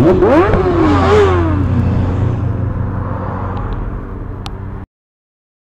Uhum.